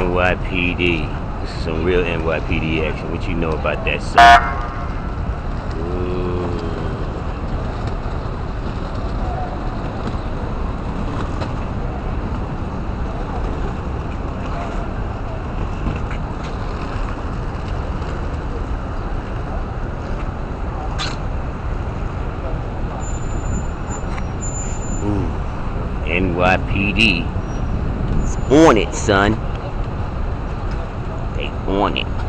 NYPD. This is some real NYPD action. What you know about that, son? NYPD is on it, son. On it.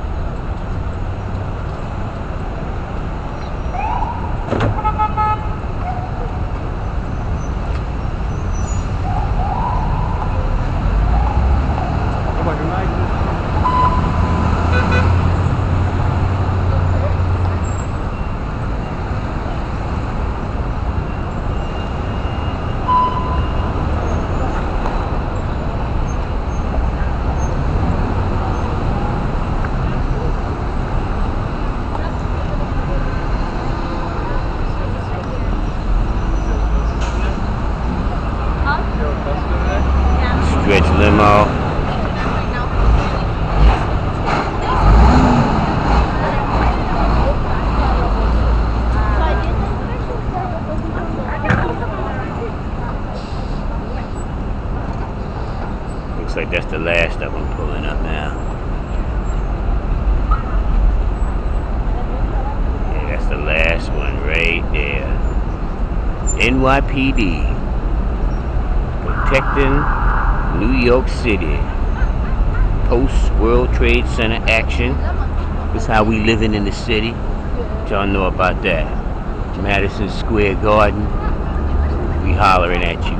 Stretch uh, limo. Looks like that's the last of them pulling up now. Yeah, that's the last one right there. NYPD protecting New York City. Post World Trade Center action. This how we living in the city. Y'all know about that? Madison Square Garden. We hollering at you.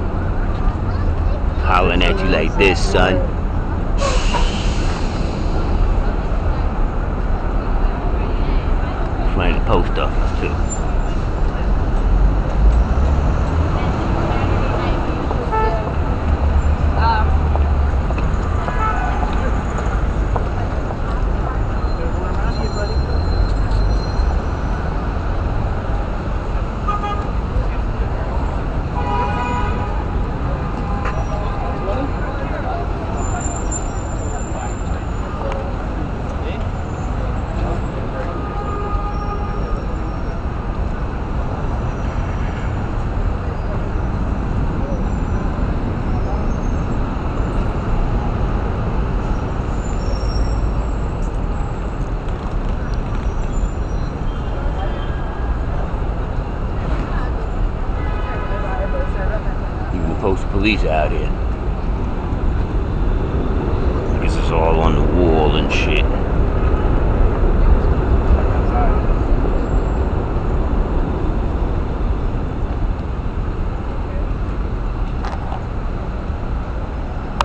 Hollering at you like this, son. Of the post office too. Post police out here. I guess it's all on the wall and shit.